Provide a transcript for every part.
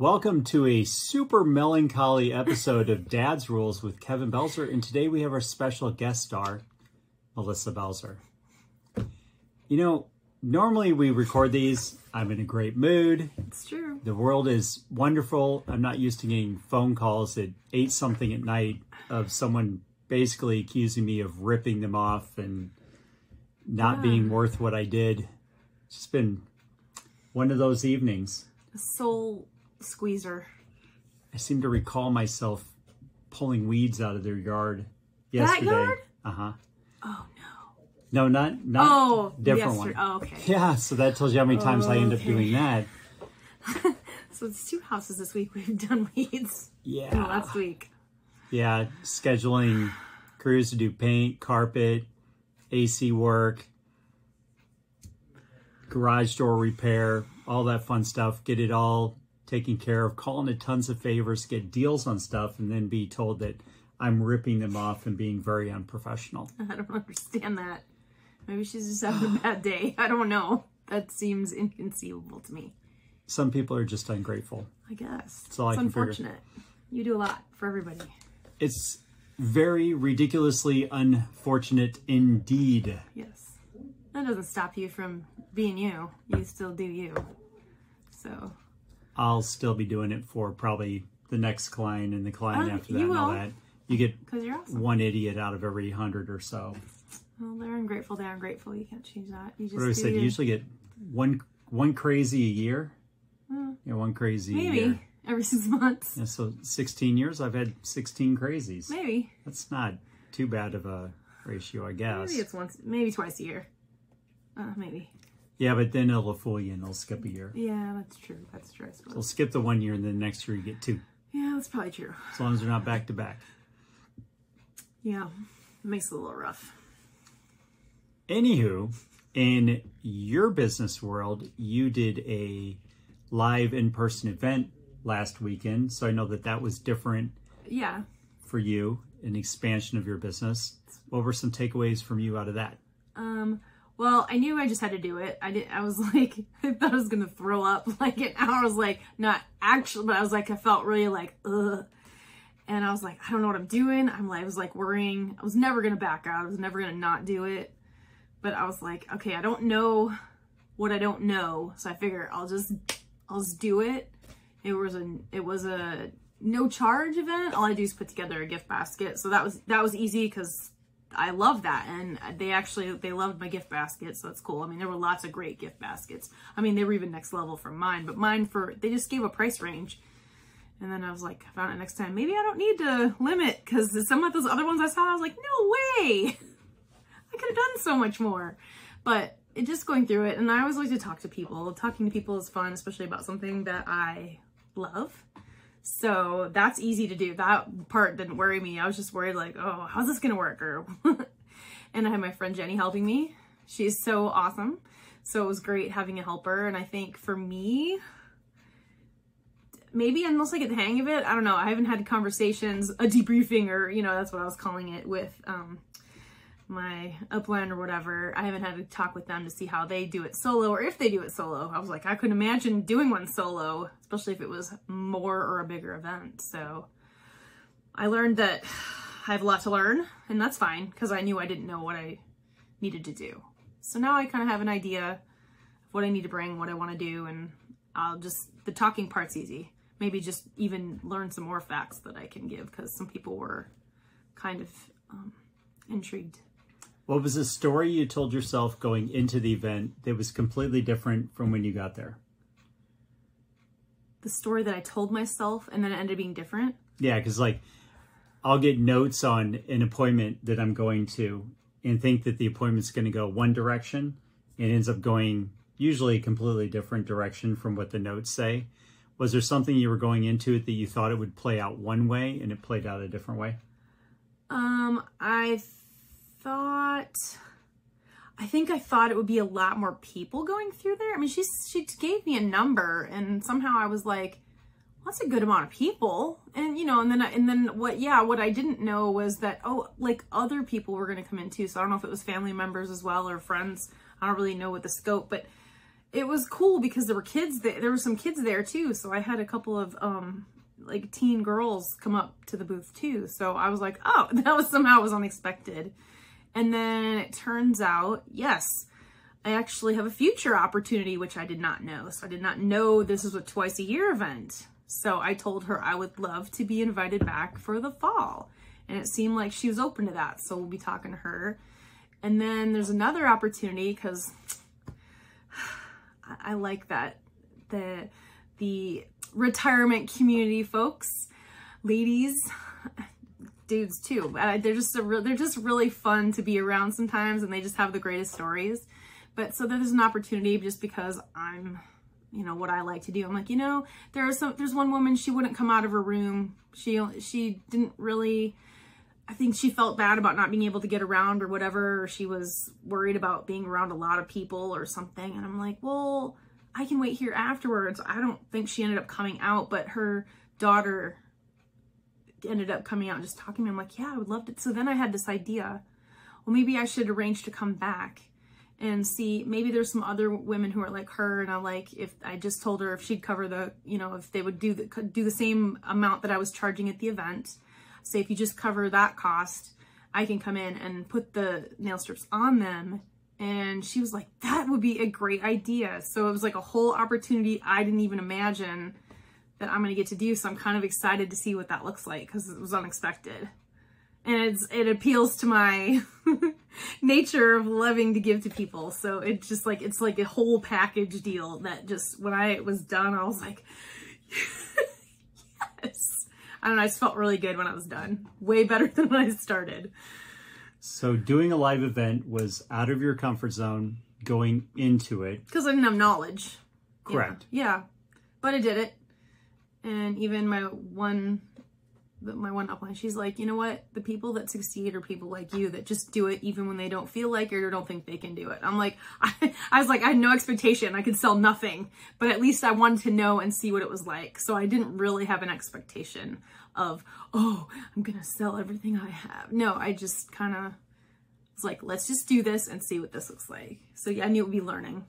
Welcome to a super melancholy episode of Dad's Rules with Kevin Belzer, and today we have our special guest star, Melissa Belzer. You know, normally we record these, I'm in a great mood, It's true. the world is wonderful. I'm not used to getting phone calls at 8 something at night of someone basically accusing me of ripping them off and not Yeah. being worth what I did. It's just been one of those evenings. Soul squeezer. I seem to recall myself pulling weeds out of their yard yesterday. That yard? Uh huh. Oh No, no. not not Oh, different yesterday- one. Oh, okay. Yeah, so that tells you how many times I end up doing that. So it's two houses this week we've done weeds. Yeah. No, last week. Yeah, scheduling crews to do paint, carpet, AC work, garage door repair, all that fun stuff. Get it all taken care of, calling it tons of favors, get deals on stuff, and then be told that I'm ripping them off and being very unprofessional. I don't understand that. Maybe she's just having a bad day. I don't know. That seems inconceivable to me. Some people are just ungrateful. I guess. all I it's can figure. unfortunate. You do a lot for everybody. It's very ridiculously unfortunate indeed. Yes. That doesn't stop you from being you. You still do you. So I'll still be doing it for probably the next client and the client Oh, after that you and all will. that. You get awesome. one idiot out of every hundred or so. Well, they're ungrateful. They're ungrateful. You can't change that. You just What I said? You usually get one one crazy a year. Yeah, one crazy a Maybe every six months. Yeah, so 16 years, I've had 16 crazies. Maybe. That's not too bad of a ratio, I guess. Maybe it's once. Maybe twice a year. Uh, maybe. Yeah, but then it'll fool you and they'll skip a year. Yeah, that's true. That's true. I They'll skip the one year and then the next year you get two, Yeah, that's probably true. as long as they're not back to back. Yeah, it makes it a little rough. Anywho, in your business world, you did a live in person event last weekend. So I know that that was different Yeah. for you, an expansion of your business. What were some takeaways from you out of that? Um. Well, I knew I just had to do it. I did. I was like, I thought I was gonna throw up like an hour. I was like, not actually, but I was like, I felt really like, ugh. And I was like, I don't know what I'm doing. I'm like, I was like worrying. I was never gonna back out. I was never gonna not do it. But I was like, okay, I don't know what I don't know, so I figure I'll just, I'll just do it. It was a, it was a no charge event. All I do is put together a gift basket. So that was that was easy because I love that, and they actually they loved my gift basket, so that's cool. I mean, there were lots of great gift baskets. I mean, they were even next level from mine, but mine for they just gave a price range, and then I was like, I found it next time. Maybe I don't need to limit because some of those other ones I saw, I was like, no way, I could have done so much more. But it just going through it, and I always like to talk to people. Talking to people is fun, especially about something that I love. So that's easy to do. That part didn't worry me. I was just worried like, oh, how's this gonna work? Or and I had my friend Jenny helping me. She's so awesome. So it was great having a helper. And I think for me, maybe unless I get the hang of it, I don't know. I haven't had conversations, a debriefing, or you know, that's what I was calling it with um my upline or whatever. I haven't had to talk with them to see how they do it solo or if they do it solo. I was like, I couldn't imagine doing one solo, especially if it was more or a bigger event. So I learned that I have a lot to learn, and that's fine because I knew I didn't know what I needed to do. So now I kind of have an idea of what I need to bring, what I want to do, and I'll just, the talking part's easy. Maybe just even learn some more facts that I can give because some people were kind of um, intrigued. What was a story you told yourself going into the event that was completely different from when you got there? The story that I told myself and then it ended up being different. Yeah, because like I'll get notes on an appointment that I'm going to and think that the appointment's going to go one direction and ends up going usually a completely different direction from what the notes say. Was there something you were going into it that you thought it would play out one way and it played out a different way? Um, I thought, I think I thought it would be a lot more people going through there. I mean, she she gave me a number, and somehow I was like, well, "That's a good amount of people." And you know, and then I, and then what? Yeah, what I didn't know was that oh, like other people were going to come in too. So I don't know if it was family members as well or friends. I don't really know what the scope, but it was cool because there were kids there. There were some kids there too. So I had a couple of um like teen girls come up to the booth too. So I was like, oh, that was somehow was unexpected. And then it turns out, yes, I actually have a future opportunity, which I did not know. So I did not know this is a twice a year event. So I told her I would love to be invited back for the fall. And it seemed like she was open to that. So we'll be talking to her. And then there's another opportunity because I like that the the retirement community folks, ladies, dudes too. Uh, they're just they're just really fun to be around sometimes, and they just have the greatest stories. But so there's an opportunity just because I'm, you know, what I like to do. I'm like, you know, there's some there's one woman she wouldn't come out of her room. She she didn't really. I think she felt bad about not being able to get around or whatever. Or she was worried about being around a lot of people or something. And I'm like, well, I can wait here afterwards. I don't think she ended up coming out, but her daughter ended up coming out and just talking to me. I'm like, yeah, I would love to. So then I had this idea. Well, maybe I should arrange to come back and see. Maybe there's some other women who are like her, and I'm like if I just told her if she'd cover the, you know, if they would do the do the same amount that I was charging at the event. Say if you just cover that cost, I can come in and put the nail strips on them and she was like, that would be a great idea. So it was like a whole opportunity I didn't even imagine that I'm going to get to do. So I'm kind of excited to see what that looks like because it was unexpected. And it's, it appeals to my nature of loving to give to people. So it's just like, it's like a whole package deal that just, when I was done, I was like, yes. I don't know, I just felt really good when I was done. Way better than when I started. So doing a live event was out of your comfort zone going into it. Because I didn't have knowledge. Correct. Yeah. yeah. But I did it. And even my one my one upline, she's like, you know what? The people that succeed are people like you that just do it even when they don't feel like it or don't think they can do it. I'm like, I, I was like, I had no expectation. I could sell nothing, but at least I wanted to know and see what it was like. So I didn't really have an expectation of, oh, I'm to sell everything I have. No, I just kind of was like, let's just do this and see what this looks like. So yeah, I knew it would be learning.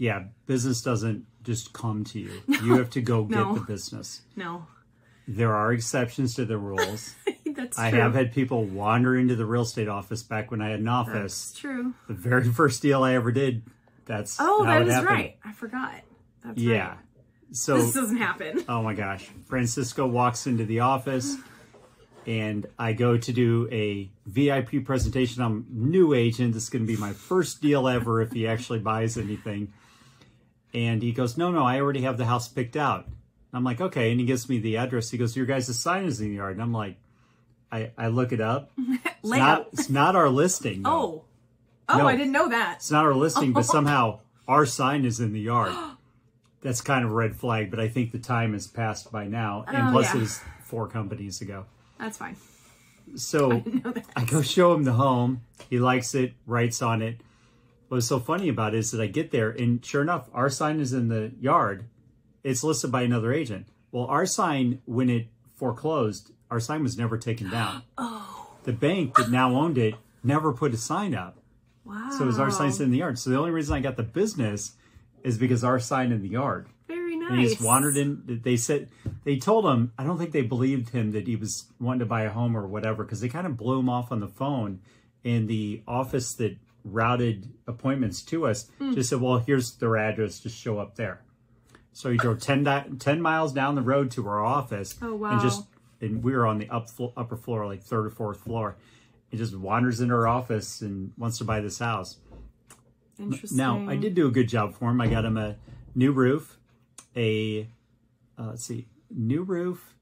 Yeah, business doesn't just come to you. No, you have to go no, get the business. No. There are exceptions to the rules. That's I true. have had people wander into the real estate office back when I had an office. That's true. The very first deal I ever did, that's Oh, that is happened. right. I forgot. That's yeah. Right. So this doesn't happen. Oh my gosh. Francisco walks into the office and I go to do a VIP presentation. I'm new agent. This is going to be my first deal ever if he actually buys anything. And he goes, no, no, I already have the house picked out. I'm like, okay. And he gives me the address. He goes, your guys' sign is in the yard. And I'm like, I, I look it up. It's not, it's not our listing. though. Oh. Oh, No. I didn't know that. It's not our listing, but somehow our sign is in the yard. That's kind of a red flag, but I think the time has passed by now. And Oh, plus, yeah. it was four companies ago. That's fine. So that. I go show him the home. He likes it, writes on it. What's so funny about it is that I get there, and sure enough, our sign is in the yard. It's listed by another agent. Well, our sign, when it foreclosed, our sign was never taken down. Oh, The bank that now owned it never put a sign up. wow. So it was our sign in the yard. So the only reason I got the business is because our sign in the yard. Very nice. And he just wandered in. They said they told him. I don't think they believed him that he was wanting to buy a home or whatever because they kind of blew him off on the phone. And the office that routed appointments to us Hmm. just said, "Well, here's their address. Just show up there." So he drove 10, di- 10 miles down the road to our office. Oh, wow. And just and we were on the up upper floor, like third or fourth floor. He just wanders into our office and wants to buy this house. Interesting. Now, I did do a good job for him. I got him a new roof, a uh, let's see, new roof,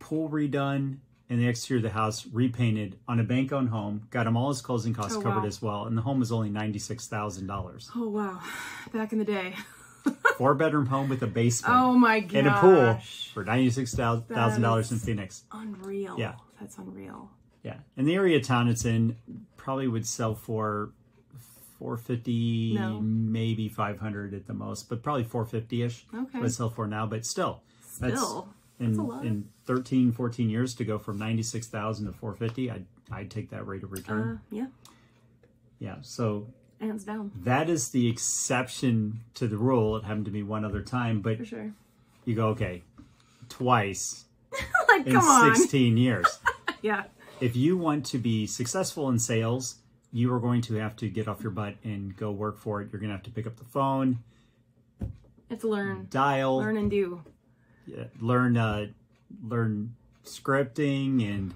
pool redone, and the exterior of the house repainted on a bank-owned home. Got him all his closing costs Oh, covered wow. as well, and the home was only ninety-six thousand dollars. Oh wow, back in the day. Four-bedroom home with a basement Oh my gosh. and a pool for ninety-six thousand dollars in Phoenix. Unreal. Yeah. That's unreal. Yeah, and the area town it's in probably would sell for. 450 No. maybe 500 at the most but probably 450ish Okay. would sell for now but still that's Still. In, That's a lot. in 13 14 years to go from 96,000 to 450 I'd, I'd take that rate of return Uh, yeah. yeah so hands down That is the exception to the rule. It happened to me one other time, but for sure. you go, okay, twice like, in come on. 16 years. Yeah. if you want to be successful in sales, you are going to have to get off your butt and go work for it. You're going to have to pick up the phone, It's learn, dial, learn and do. Yeah, learn uh, learn scripting and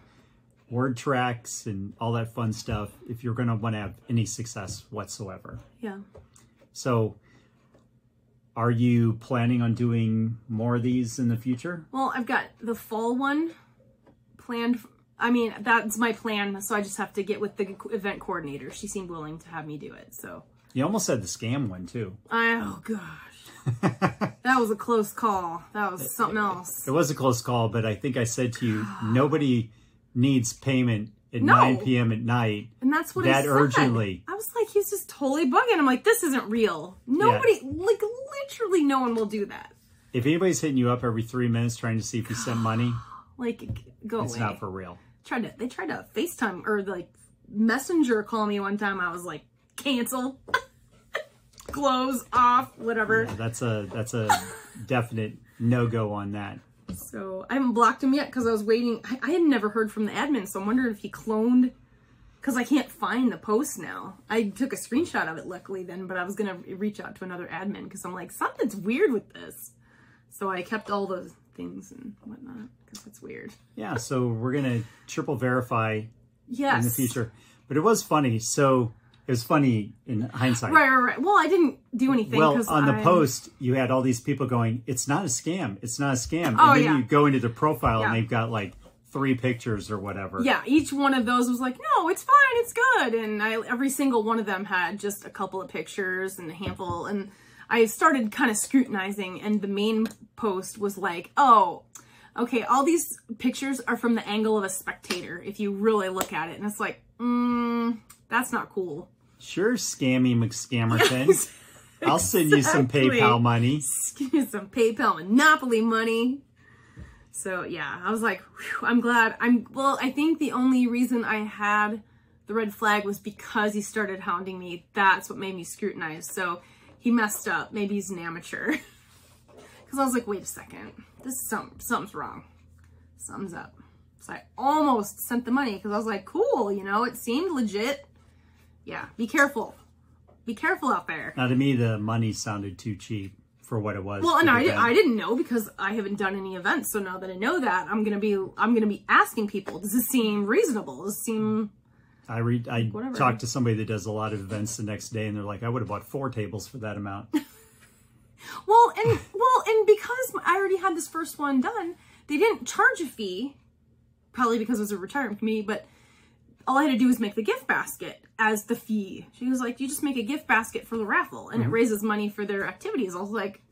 word tracks and all that fun stuff if you're going to want to have any success whatsoever. Yeah. So are you planning on doing more of these in the future? Well, I've got the fall one planned. I mean, that's my plan. So I just have to get with the event coordinator. She seemed willing to have me do it. So, You almost said the scam one too. I, oh gosh, that was a close call. That was something else. It was a close call, but I think I said to you, nobody needs payment at No. 9 p.m. at night. And that's what That I said. urgently. I was like, he's just totally bugging. I'm like, this isn't real. Nobody, like, literally, no one will do that. If anybody's hitting you up every three minutes trying to see if you sent money, Like, go it's away. not for real. tried to they tried to FaceTime or like messenger call me one time. I was like, cancel. Close off, whatever. Yeah, that's a that's a definite no go on that. So I haven't blocked him yet because I was waiting. I, I had never heard from the admin, so I'm wondering if he cloned because I can't find the post now. I took a screenshot of it luckily then, but I was gonna reach out to another admin because I'm like, something's weird with this. So I kept all the things and whatnot because it's weird. Yeah, so we're gonna triple verify Yes. in the future. But it was funny. So it was funny in hindsight. Right, right, right. Well, I didn't do anything. Well, on the I'm- post, you had all these people going, "It's not a scam. It's not a scam." Oh, and then yeah. you go into the profile, Yeah. and they've got like three pictures or whatever. Yeah, each one of those was like, no, it's fine, it's good. And I, every single one of them had just a couple of pictures and a handful. And I started kind of scrutinizing, and the main post was like, oh, okay, all these pictures are from the angle of a spectator if you really look at it. And it's like, mm, that's not cool. Sure, scammy McScammerton. I'll send you some PayPal money. Some PayPal Monopoly money. So yeah, I was like, whew, I'm glad. I'm well. I think the only reason I had the red flag was because he started hounding me. That's what made me scrutinize. So he messed up. Maybe he's an amateur. Because I was like, wait a second, this is some something's wrong. Something's up. So I almost sent the money because I was like, cool, you know, it seemed legit. Yeah, be careful. Be careful out there. Now, to me, the money sounded too cheap for what it was. Well, and I, did, I didn't know because I haven't done any events. So now that I know that, I'm gonna be I'm gonna be asking people. Does this seem reasonable? Does this seem I read. I Whatever. talked to somebody that does a lot of events the next day, and they're like, "I would have bought four tables for that amount." well? And well, and because I already had this first one done, they didn't charge a fee. Probably because it was a retirement committee, but all I had to do was make the gift basket as the fee. She was like, "You just make a gift basket for the raffle, and it mm-hmm. raises money for their activities." I was like,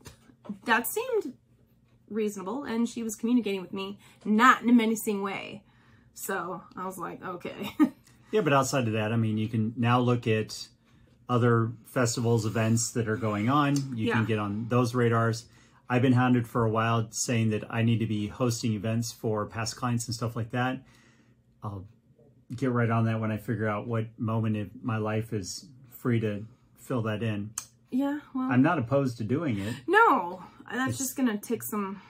"That seemed reasonable," and she was communicating with me not in a menacing way. So I was like, "Okay." yeah, but outside of that, I mean, you can now look at other festivals, events that are going on. You Yeah. can get on those radars. I've been hounded for a while saying that I need to be hosting events for past clients and stuff like that. I'll get right on that when I figure out what moment in my life is free to fill that in. yeah, well, I'm not opposed to doing it. no, that's just gonna take some.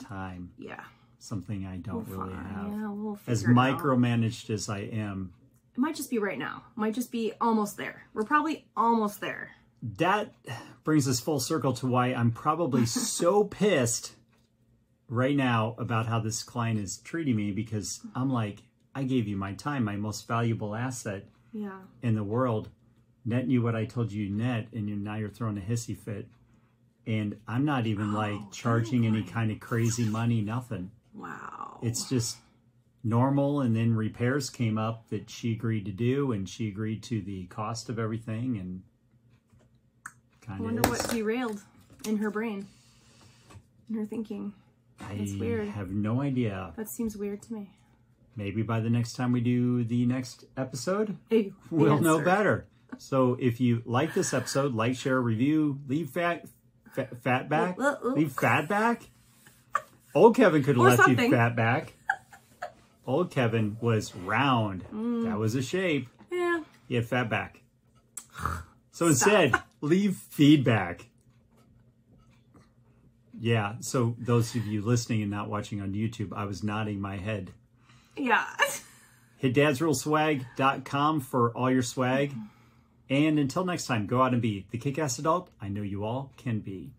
Time, Yeah, something I don't really fine. have. Yeah, we'll As it out. micromanaged as I am, It might just be right now. Might just be almost there. We're probably almost there. that brings us full circle to why I'm probably so pissed right now about how this client is treating me because I'm like, I gave you my time, my most valuable asset Yeah. in the world. Net you what I told you net, and you now you're throwing a hissy fit. And I'm not even like Oh, charging any kind of crazy money, nothing. Wow. It's just normal. And then repairs came up that she agreed to do, and she agreed to the cost of everything. And I kind wonder of what derailed in her brain, in her thinking. I weird. have no idea. That seems weird to me. Maybe by the next time we do the next episode, Hey, we'll know better. So if you like this episode, like, share, review, leave fat, fat, fat back, Uh, uh, uh. leave fat back. Old Kevin could have left you fat back. Old Kevin was round. Mm. That was a shape. Yeah. He had fat back. So instead, leave feedback. Yeah, so those of you listening and not watching on YouTube, I was nodding my head. Yeah. Hit dadsrulesswag.com for all your swag. And until next time, go out and be the kick ass adult I know you all can be.